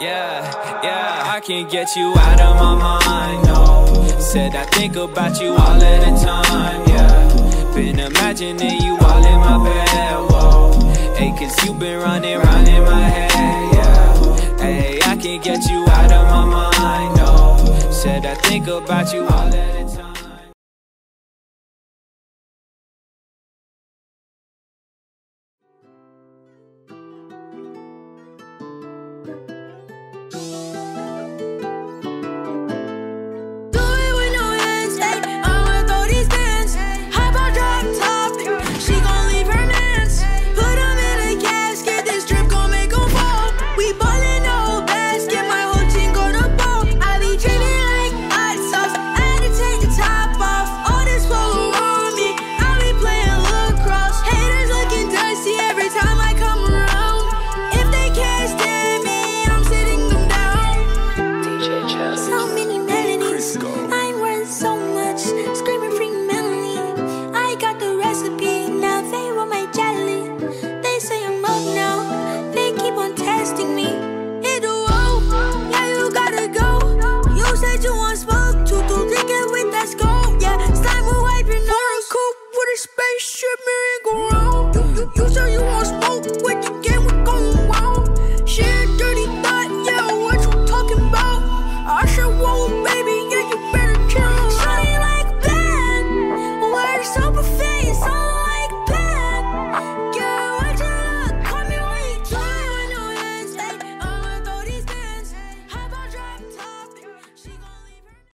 Yeah, yeah, I can't get you out of my mind, no. Said I think about you all of the time, yeah. Been imagining you all in my bed, whoa. Hey, cause you been running round in my head, yeah. Hey, I can't get you out of my mind, no. Said I think about you all of the time